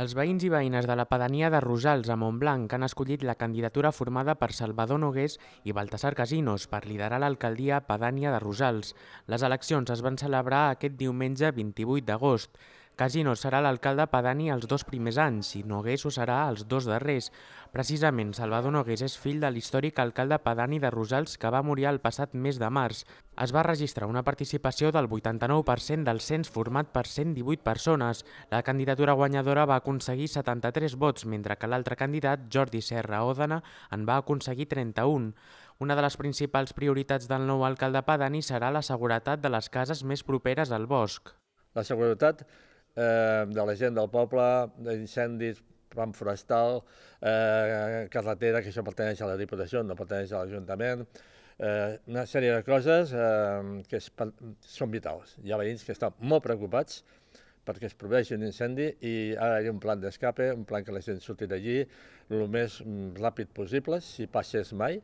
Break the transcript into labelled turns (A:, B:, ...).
A: Els veïns i veïnes de la pedania de Rosals a Montblanc han escollit la candidatura formada per Salvador Nogués i Baltasar Casinos per liderar l'alcaldia pedània de Rosals. Les eleccions es van celebrar aquest diumenge 28 d'agost. Casinos serà l'alcalde pedani els dos primers anys i Nogués ho serà els dos darrers. Precisament, Salvador Nogués és fill de l'històric alcalde pedani de Rosals que va morir el passat mes de març. Es va registrar una participació del 89% del cens format per 118 persones. La candidatura guanyadora va aconseguir 73 vots, mentre que l'altre candidat, Jordi Serra Òdena, en va aconseguir 31. Una de les principals prioritats del nou alcalde pedani serà la seguretat de les cases més properes al bosc.
B: La seguretat eh, de la gent del poble, d'incendis, plan forestal, eh, carretera, que això pertaneix a la Diputació, no pertaneix a l'Ajuntament, eh, una sèrie de coses eh, que es, són vitals. Hi ha veïns que estan molt preocupats perquè es produeixi un incendi i ara hi ha un plan d'escape, un plan que la gent surti d'allí el més mm, ràpid possible, si passés mai.